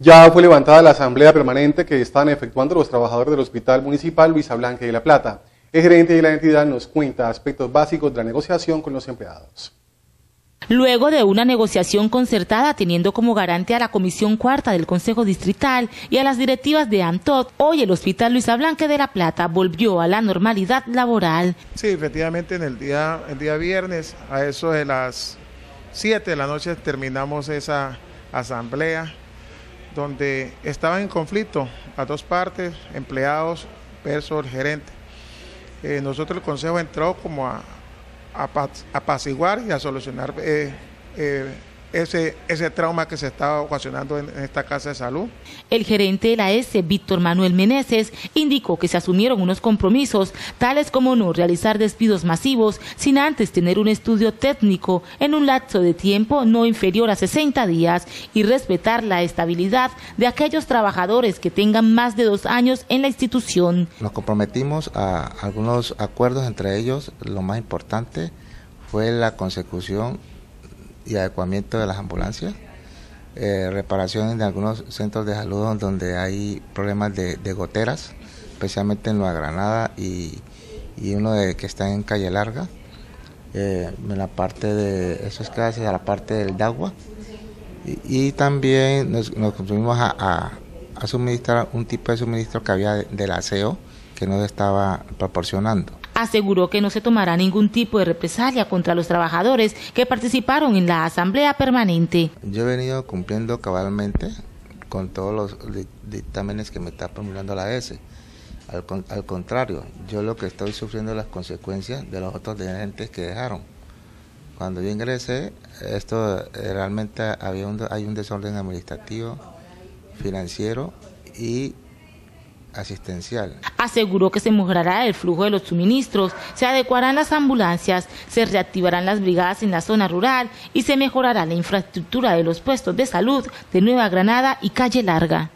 Ya fue levantada la asamblea permanente que están efectuando los trabajadores del Hospital Municipal Luisa Blanca de La Plata. El gerente de la entidad nos cuenta aspectos básicos de la negociación con los empleados. Luego de una negociación concertada teniendo como garante a la Comisión Cuarta del Consejo Distrital y a las directivas de ANTOT, hoy el Hospital Luisa Blanca de La Plata volvió a la normalidad laboral. Sí, efectivamente en el día, el día viernes a eso de las 7 de la noche terminamos esa asamblea donde estaban en conflicto a dos partes, empleados versus gerente. Eh, nosotros el Consejo entró como a, apaciguar y a solucionar eh, eh, ese, ese trauma que se estaba ocasionando en, esta casa de salud. El gerente de la S, Víctor Manuel Meneses, indicó que se asumieron unos compromisos, tales como no realizar despidos masivos sin antes tener un estudio técnico en un lapso de tiempo no inferior a 60 días y respetar la estabilidad de aquellos trabajadores que tengan más de dos años en la institución. Nos comprometimos a algunos acuerdos, entre ellos lo más importante fue la consecución y adecuamiento de las ambulancias, eh, reparaciones de algunos centros de salud donde hay problemas de, goteras, especialmente en Nueva Granada y, uno de, que está en Calle Larga, eh, en la parte de, eso es casi a la parte del agua, y, también nos, nos a, a, suministrar un tipo de suministro que había del aseo que no estaba proporcionando aseguró que no se tomará ningún tipo de represalia contra los trabajadores que participaron en la asamblea permanente. Yo he venido cumpliendo cabalmente con todos los dictámenes que me está promulgando la S. Al, contrario, yo lo que estoy sufriendo las consecuencias de los otros dirigentes que dejaron. Cuando yo ingresé, esto eh, realmente había hay un desorden administrativo, financiero y asistencial. Aseguró que se mejorará el flujo de los suministros, se adecuarán las ambulancias, se reactivarán las brigadas en la zona rural y se mejorará la infraestructura de los puestos de salud de Nueva Granada y Calle Larga.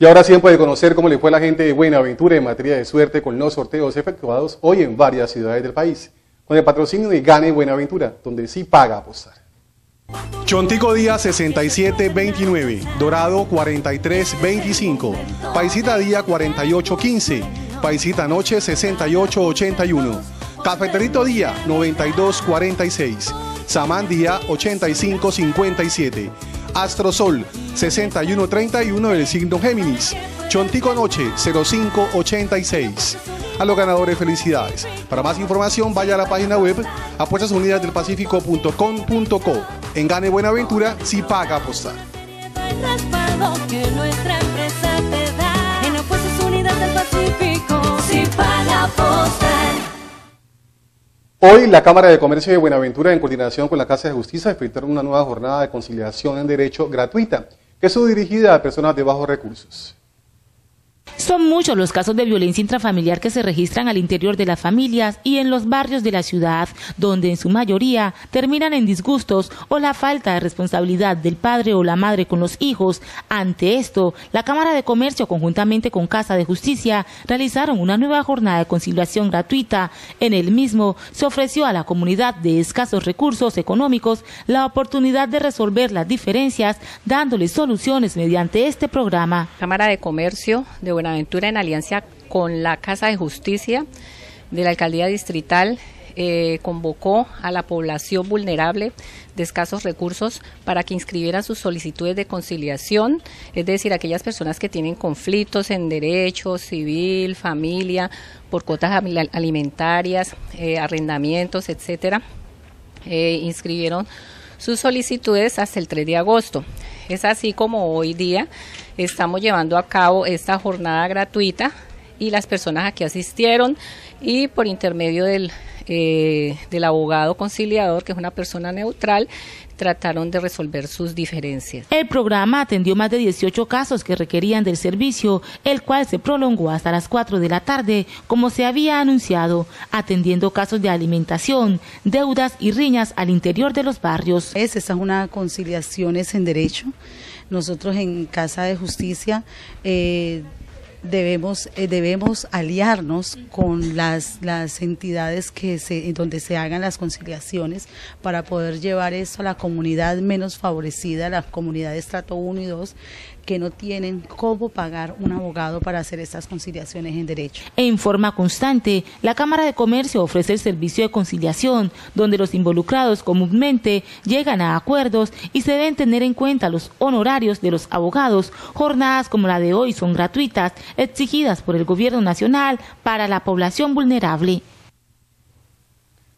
Y ahora sí puede conocer cómo le fue a la gente de Buenaventura en materia de suerte con los sorteos efectuados hoy en varias ciudades del país, con el patrocinio de Gane Buenaventura, donde sí paga apostar. Chontico Día 6729, Dorado 4325, Paisita Día 4815, Paisita Noche 6881, Cafeterito Día 9246, Samán Día 8557, Astrosol 6131 del signo Géminis, Chontico Noche 0586. A los ganadores felicidades. Para más información vaya a la página web apuestasunidasdelpacifico.com.co en Gane Buenaventura si paga apostar. Hoy la Cámara de Comercio de Buenaventura, en coordinación con la Casa de Justicia, efectuaron una nueva jornada de conciliación en derecho gratuita, que es dirigida a personas de bajos recursos. Son muchos los casos de violencia intrafamiliar que se registran al interior de las familias y en los barrios de la ciudad, donde en su mayoría terminan en disgustos o la falta de responsabilidad del padre o la madre con los hijos. Ante esto, la Cámara de Comercio, conjuntamente con Casa de Justicia, realizaron una nueva jornada de conciliación gratuita. En el mismo se ofreció a la comunidad de escasos recursos económicos la oportunidad de resolver las diferencias, dándoles soluciones mediante este programa. Cámara de Comercio de Buenaventura en alianza con la Casa de Justicia de la Alcaldía Distrital eh, convocó a la población vulnerable de escasos recursos para que inscribieran sus solicitudes de conciliación, es decir, aquellas personas que tienen conflictos en derecho civil, familia, por cuotas alimentarias, eh, arrendamientos, etcétera, eh, inscribieron sus solicitudes hasta el 3 de agosto. Es así como hoy día estamos llevando a cabo esta jornada gratuita y las personas aquí asistieron y por intermedio del, eh, del abogado conciliador, que es una persona neutral, trataron de resolver sus diferencias. El programa atendió más de 18 casos que requerían del servicio, el cual se prolongó hasta las 4 de la tarde, como se había anunciado, atendiendo casos de alimentación, deudas y riñas al interior de los barrios. esa es una conciliación en derecho nosotros en Casa de Justicia eh, debemos, eh, debemos aliarnos con las, las entidades que se, donde se hagan las conciliaciones para poder llevar eso a la comunidad menos favorecida, a la comunidad de estrato 1 y 2, que no tienen cómo pagar un abogado para hacer estas conciliaciones en derecho. En forma constante, la Cámara de Comercio ofrece el servicio de conciliación, donde los involucrados comúnmente llegan a acuerdos y se deben tener en cuenta los honorarios de los abogados. Jornadas como la de hoy son gratuitas, exigidas por el Gobierno Nacional para la población vulnerable.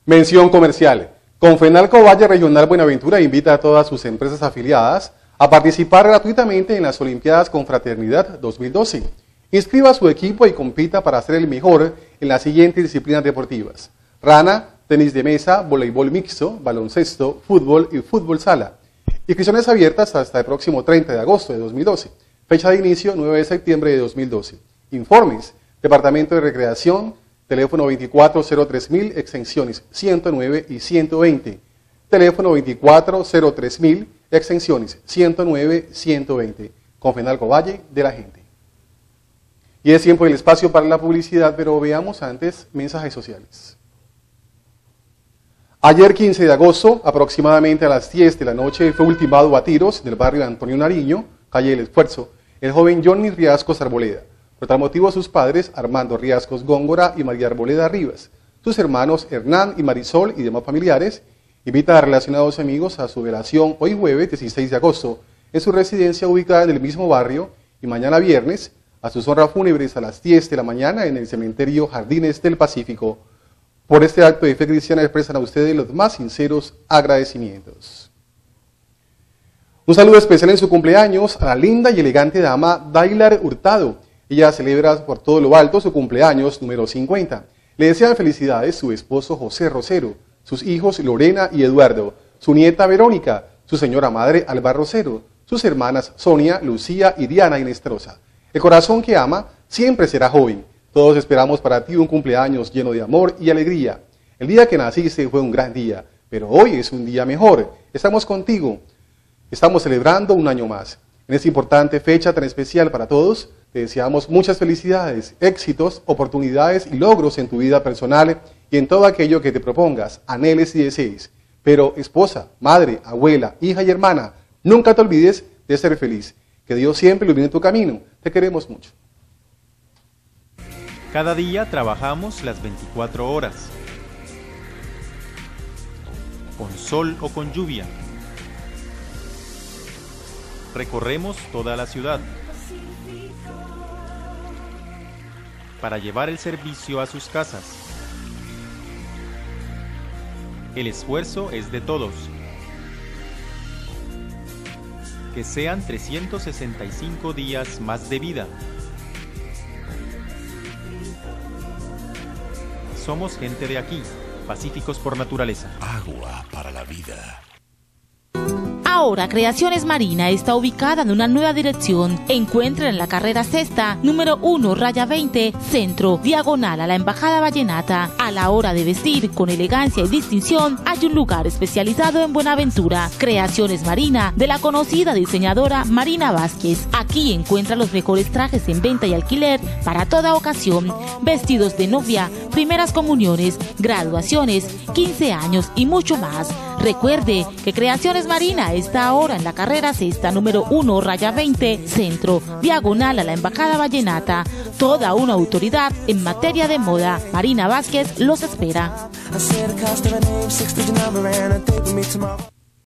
Mención comercial. Confenalco Valle Regional Buenaventura invita a todas sus empresas afiliadas a participar gratuitamente en las Olimpiadas Confraternidad 2012. Inscriba a su equipo y compita para ser el mejor en las siguientes disciplinas deportivas. Rana, tenis de mesa, voleibol mixto, baloncesto, fútbol y fútbol sala. Inscripciones abiertas hasta el próximo 30 de agosto de 2012. Fecha de inicio 9 de septiembre de 2012. Informes. Departamento de Recreación, teléfono 2403.000, extensiones 109 y 120. Teléfono 2403.000, extensiones 109, 120, con Fenalco Valle de la gente. Y es tiempo del espacio para la publicidad, pero veamos antes mensajes sociales. Ayer 15 de agosto, aproximadamente a las 10 de la noche, fue ultimado a tiros del barrio Antonio Nariño, calle El Esfuerzo, el joven Johnny Riascos Arboleda. Por tal motivo, sus padres, Armando Riascos Góngora y María Arboleda Rivas, sus hermanos Hernán y Marisol y demás familiares, Invita a relacionados amigos a su velación hoy jueves 16 de agosto en su residencia ubicada en el mismo barrio y mañana viernes a sus honras fúnebres a las 10 de la mañana en el cementerio Jardines del Pacífico. Por este acto de fe cristiana expresan a ustedes los más sinceros agradecimientos. Un saludo especial en su cumpleaños a la linda y elegante dama Dailar Hurtado. Ella celebra por todo lo alto su cumpleaños número 50. Le desean felicidades su esposo José Rosero sus hijos Lorena y Eduardo, su nieta Verónica, su señora madre Alba Rosero, sus hermanas Sonia, Lucía y Diana Inestrosa. El corazón que ama siempre será joven. Todos esperamos para ti un cumpleaños lleno de amor y alegría. El día que naciste fue un gran día, pero hoy es un día mejor. Estamos contigo. Estamos celebrando un año más. En esta importante fecha tan especial para todos, te deseamos muchas felicidades, éxitos, oportunidades y logros en tu vida personal y en todo aquello que te propongas, anheles y desees. Pero esposa, madre, abuela, hija y hermana, nunca te olvides de ser feliz. Que Dios siempre ilumine tu camino. Te queremos mucho. Cada día trabajamos las 24 horas. Con sol o con lluvia. Recorremos toda la ciudad. Para llevar el servicio a sus casas el esfuerzo es de todos. Que sean 365 días más de vida. Somos gente de aquí, pacíficos por naturaleza. Agua para la vida. Ahora Creaciones Marina está ubicada en una nueva dirección. Encuentra en la carrera sexta, número 1, raya 20, centro, diagonal a la Embajada Vallenata. A la hora de vestir con elegancia y distinción, hay un lugar especializado en Buenaventura. Creaciones Marina, de la conocida diseñadora Marina Vázquez. Aquí encuentra los mejores trajes en venta y alquiler para toda ocasión. Vestidos de novia, primeras comuniones, graduaciones, 15 años y mucho más. Recuerde que Creaciones Marina está ahora en la carrera sexta número 1, raya 20, centro, diagonal a la Embajada Vallenata. Toda una autoridad en materia de moda. Marina Vázquez los espera.